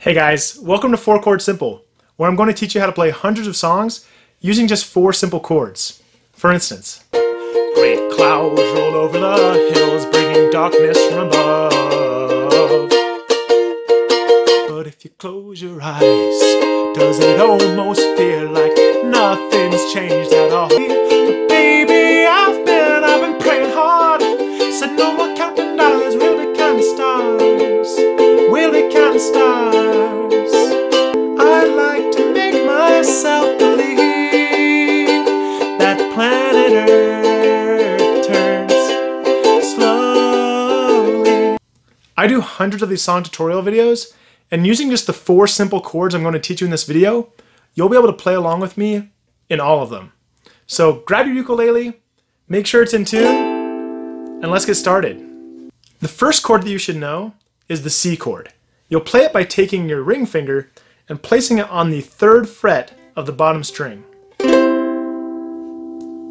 Hey guys, welcome to 4 Chord Simple, where I'm going to teach you how to play hundreds of songs using just four simple chords. For instance, Great clouds roll over the hills, bringing darkness from above. But if you close your eyes, does it almost feel like nothing's changed at all? I do hundreds of these song tutorial videos, and using just the four simple chords I'm going to teach you in this video, you'll be able to play along with me in all of them. So grab your ukulele, make sure it's in tune, and let's get started. The first chord that you should know is the C chord. You'll play it by taking your ring finger and placing it on the third fret of the bottom string.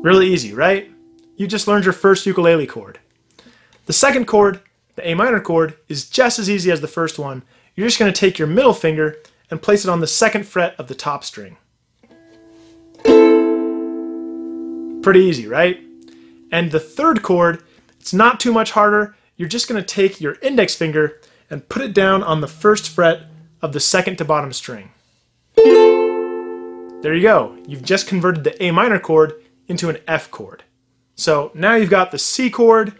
Really easy, right? You just learned your first ukulele chord. The second chord, the A minor chord, is just as easy as the first one. You're just going to take your middle finger and place it on the second fret of the top string. Pretty easy, right? And the third chord, it's not too much harder. You're just going to take your index finger and put it down on the first fret of the second to bottom string. There you go. You've just converted the A minor chord into an F chord. So now you've got the C chord,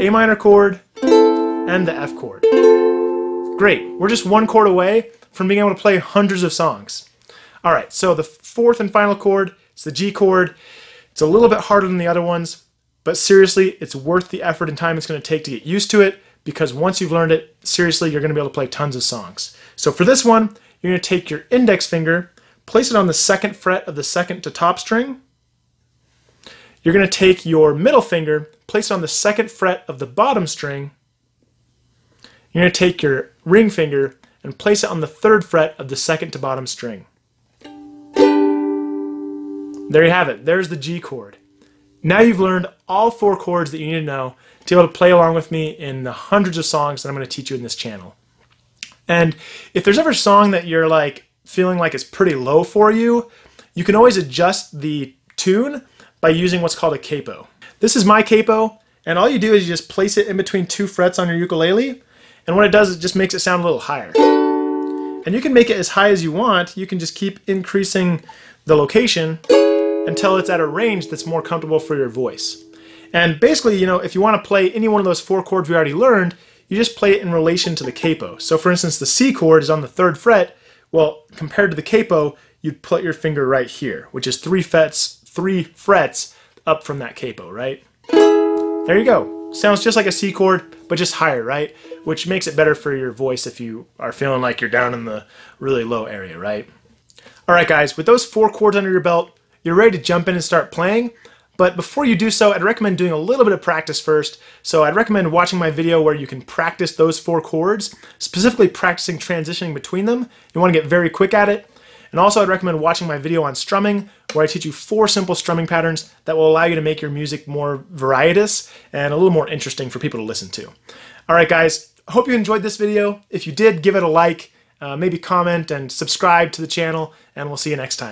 A minor chord, and the F chord. Great. We're just one chord away from being able to play hundreds of songs. All right, so the fourth and final chord is the G chord. It's a little bit harder than the other ones, but seriously, it's worth the effort and time it's going to take to get used to it because once you've learned it, seriously, you're going to be able to play tons of songs. So for this one, you're going to take your index finger, place it on the second fret of the second to top string. You're going to take your middle finger, place it on the second fret of the bottom string. You're going to take your ring finger and place it on the third fret of the second to bottom string. There you have it. There's the G chord. Now you've learned all four chords that you need to know to be able to play along with me in the hundreds of songs that I'm going to teach you in this channel. And if there's ever a song that you're like feeling like it's pretty low for you, you can always adjust the tune by using what's called a capo. This is my capo, and all you do is you just place it in between two frets on your ukulele, and what it does is it just makes it sound a little higher. And you can make it as high as you want. You can just keep increasing the location until it's at a range that's more comfortable for your voice. And basically, you know, if you want to play any one of those four chords we already learned, you just play it in relation to the capo. So for instance, the C chord is on the third fret. Well, compared to the capo, you'd put your finger right here, which is three frets, three frets up from that capo, right? There you go. Sounds just like a C chord, but just higher, right? Which makes it better for your voice if you are feeling like you're down in the really low area, right? All right, guys, with those four chords under your belt, you're ready to jump in and start playing. But before you do so, I'd recommend doing a little bit of practice first. So I'd recommend watching my video where you can practice those four chords, specifically practicing transitioning between them. You want to get very quick at it. And also I'd recommend watching my video on strumming, where I teach you four simple strumming patterns that will allow you to make your music more varietous and a little more interesting for people to listen to. All right, guys, hope you enjoyed this video. If you did, give it a like, uh, maybe comment and subscribe to the channel, and we'll see you next time.